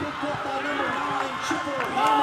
picked up.